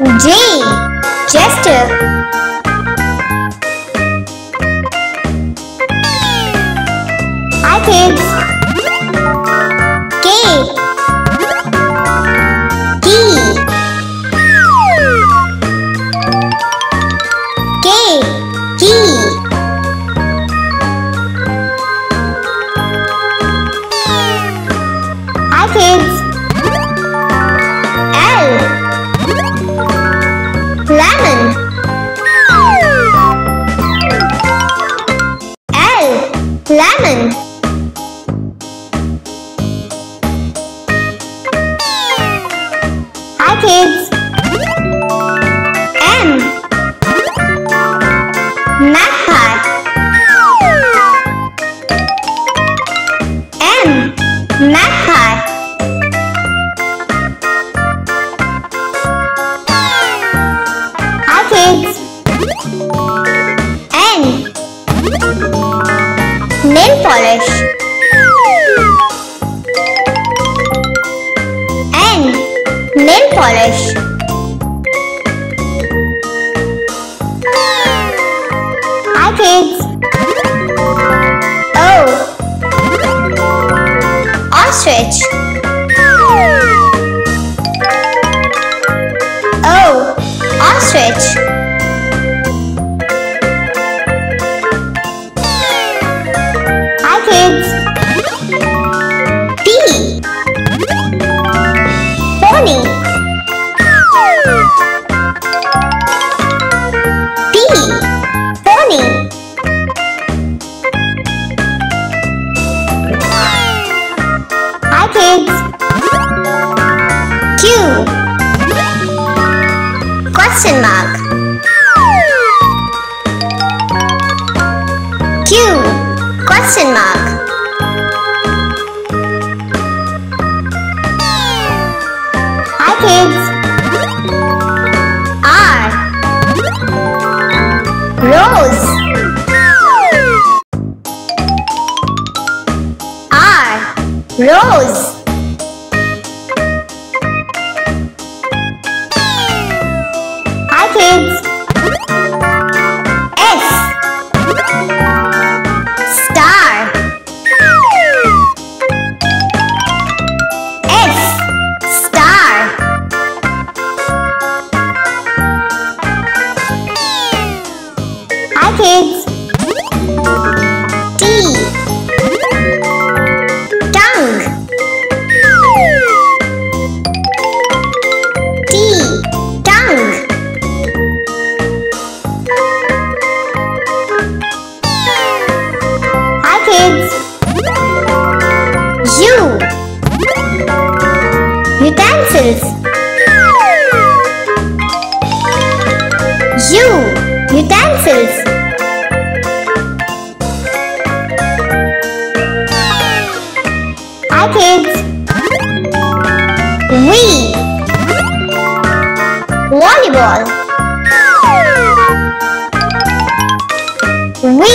J. Jester. Polish. Rose.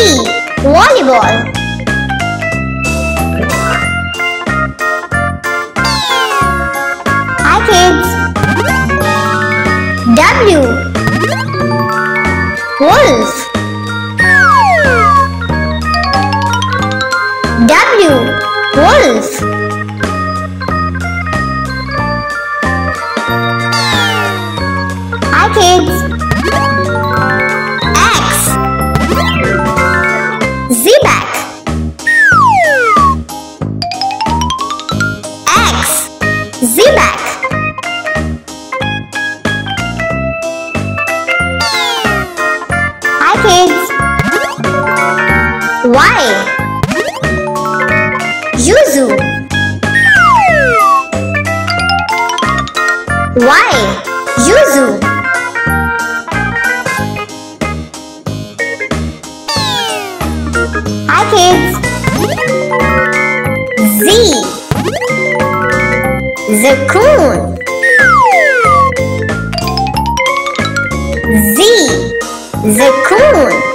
Volleyball. Hi kids. W. Wolf. Zakoon.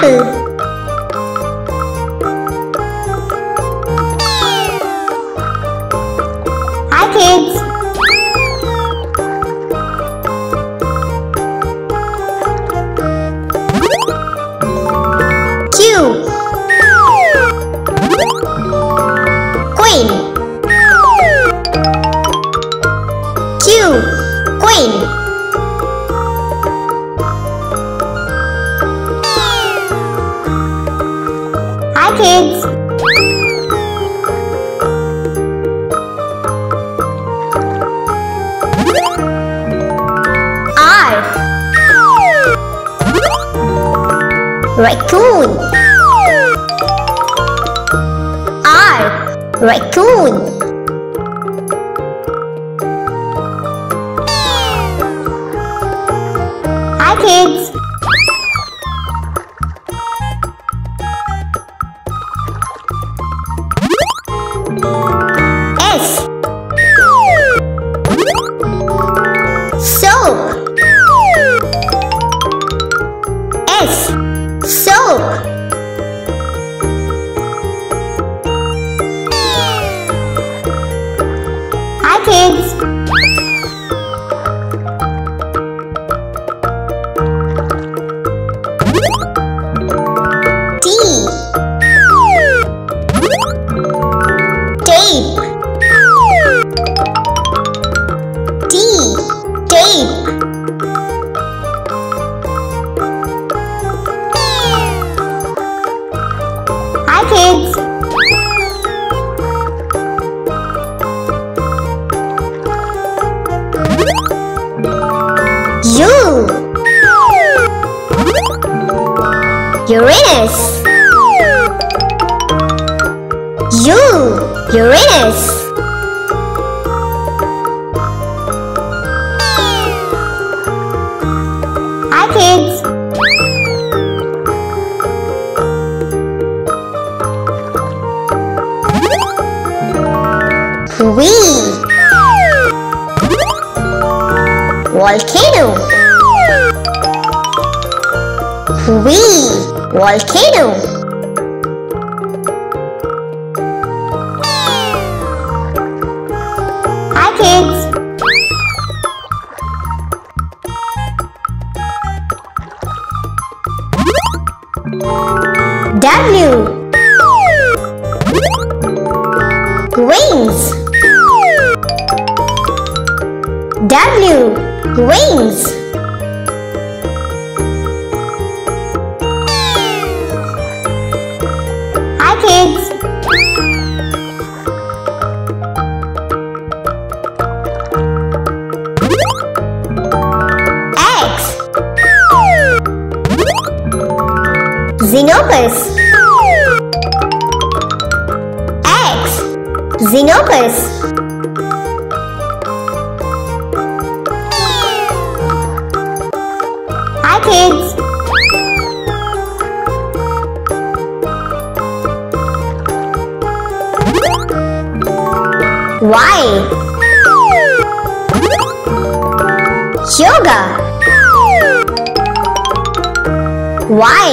Pineapple Wheel Volcano! Wheel Volcano! Why? Yoga. Why?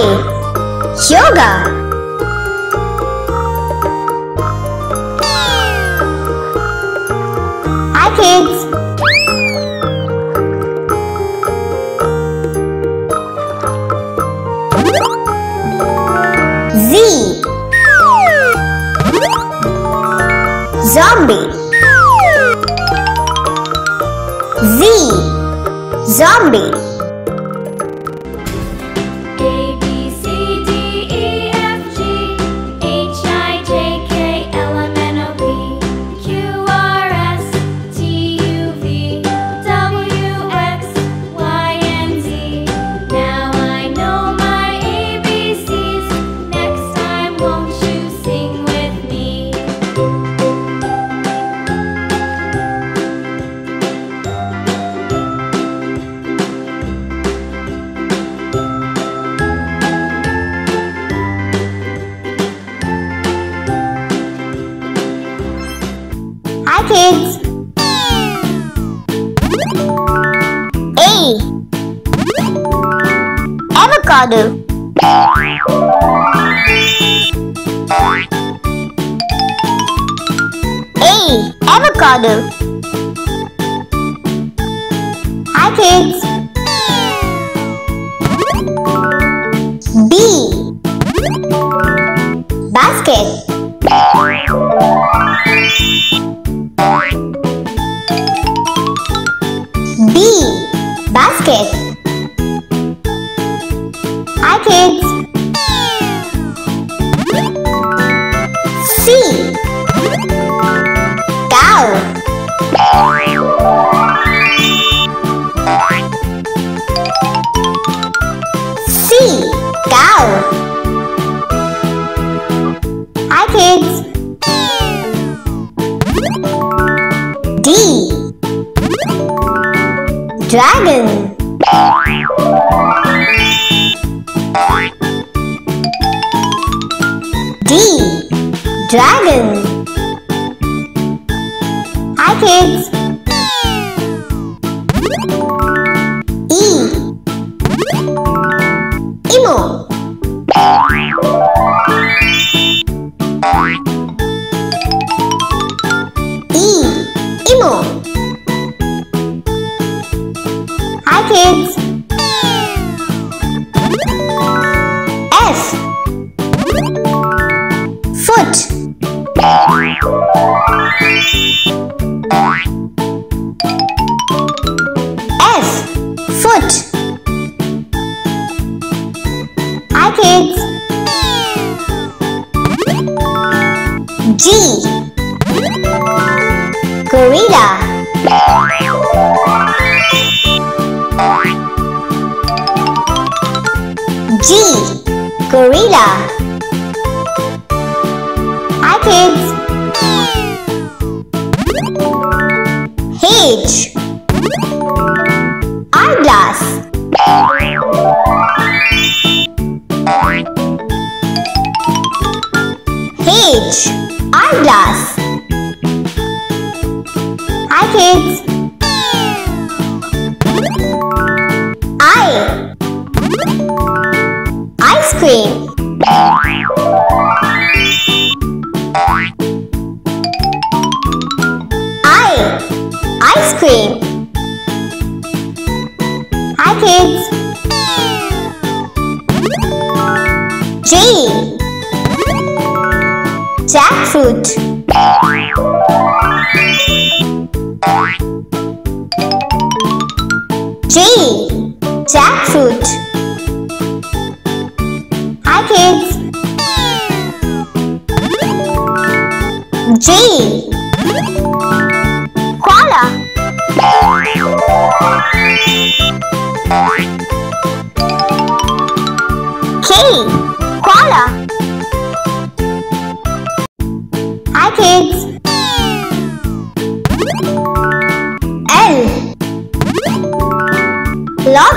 Yoga. Hi kids. Dragon. D. Dragon. Hi kids!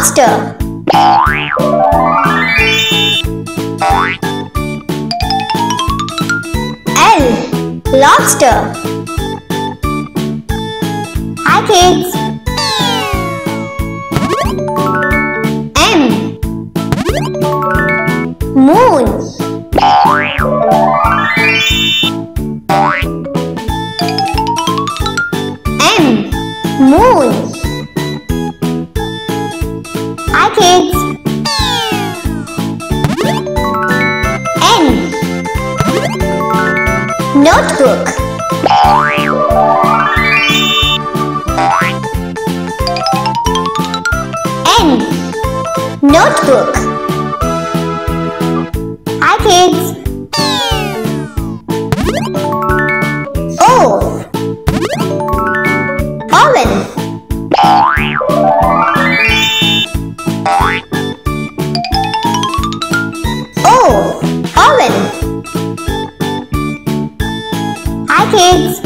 Lobster. L. Lobster. Hi kids. Kids.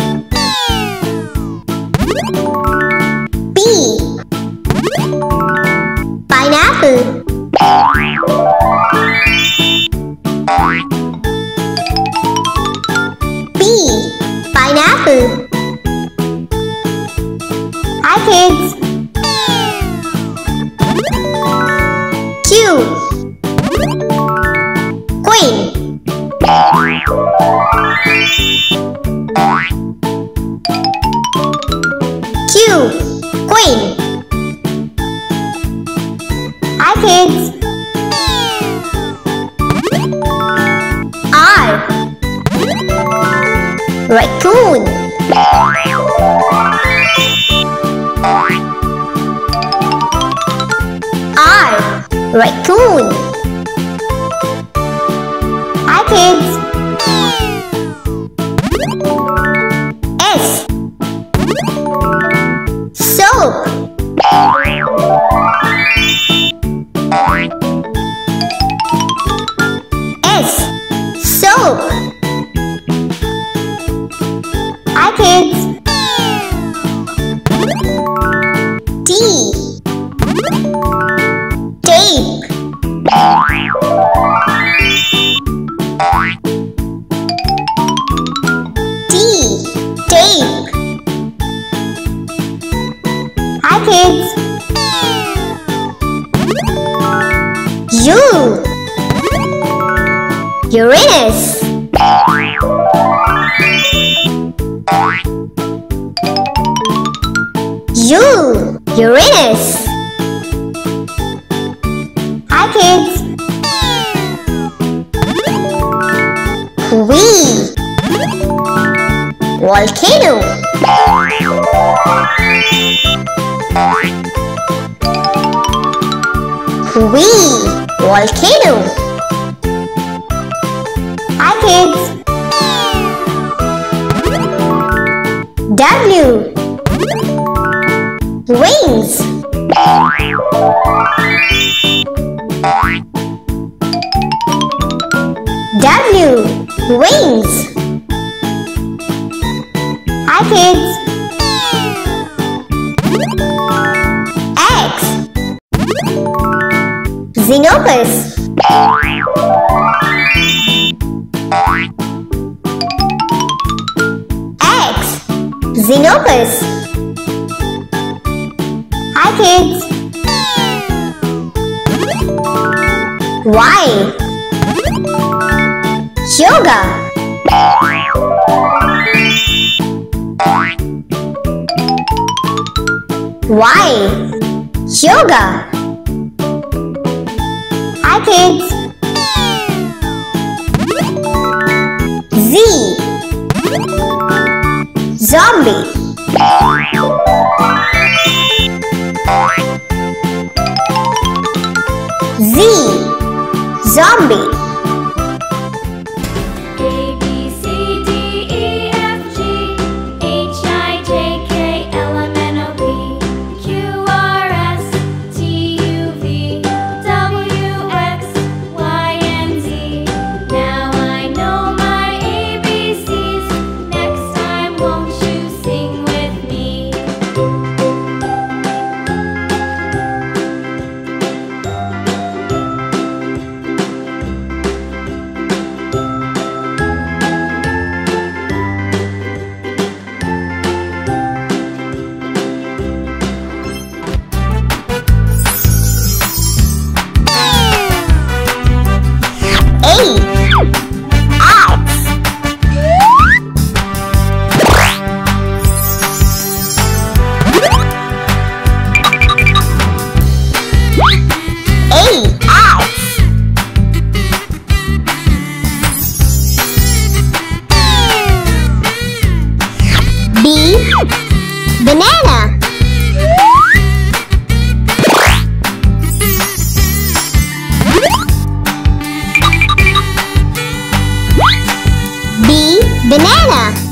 Wings. W. Wings. Hi kids. X. Xenopus. X. Xenopus kids! Why? Yoga! Why? Yoga! Hi kids! Z Zombie zombie. banana.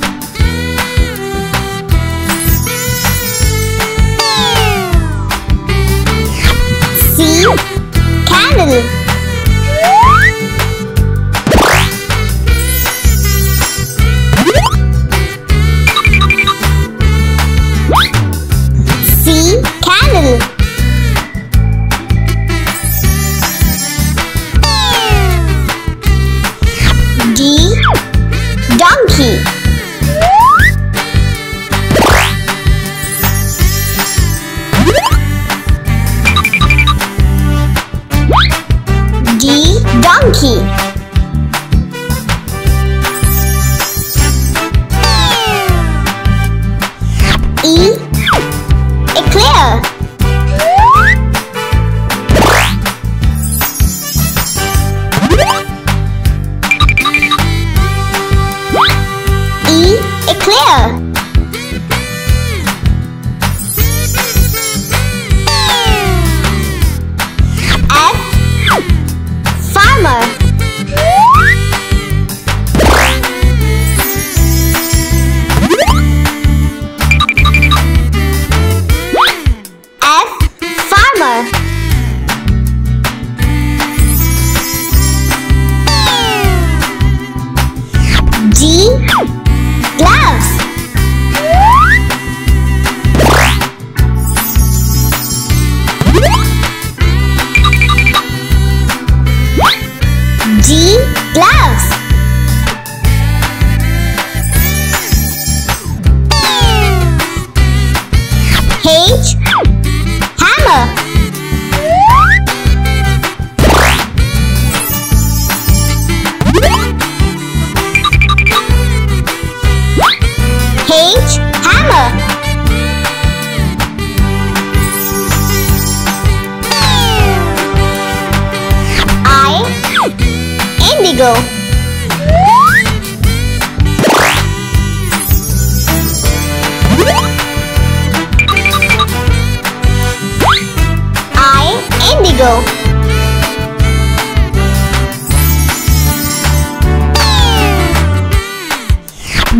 Eagle.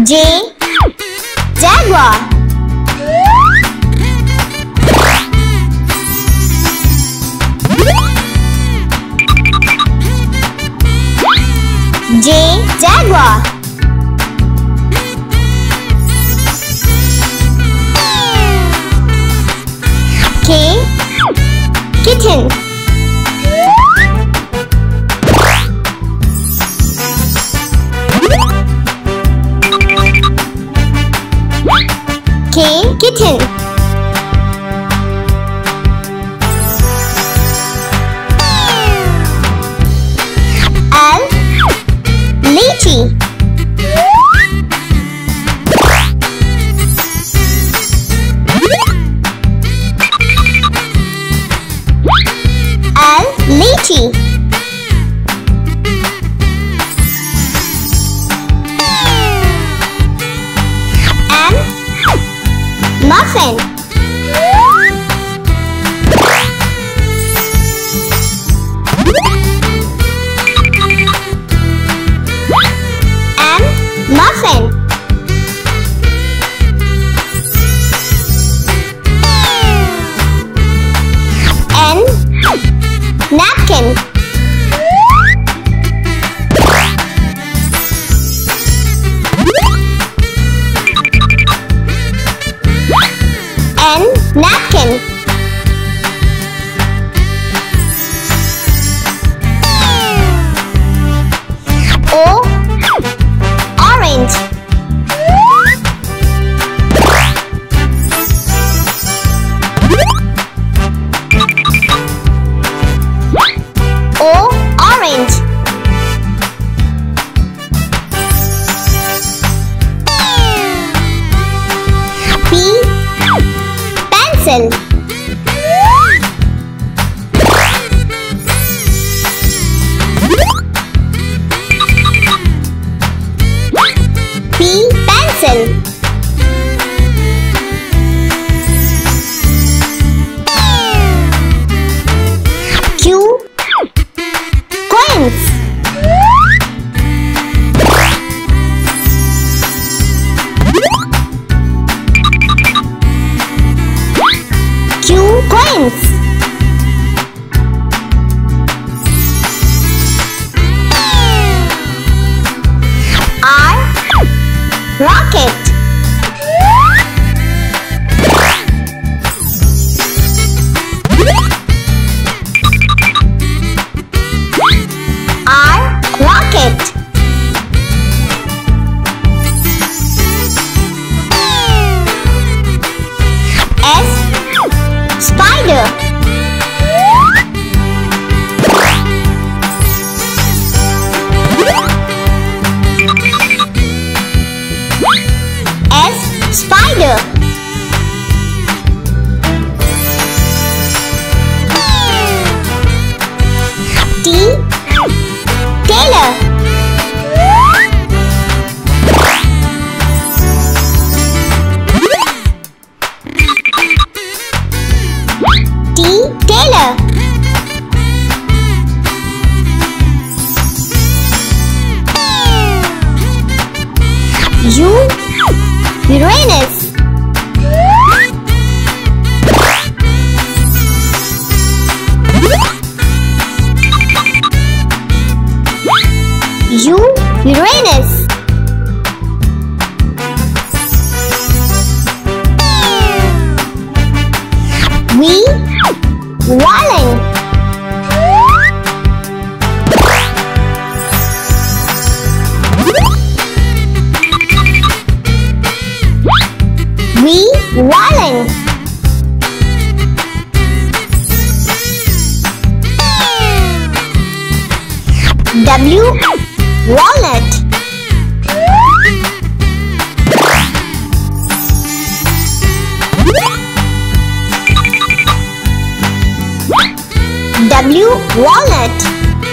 J. Jaguar. J. Jaguar. Muffin. Pencil. Walnut.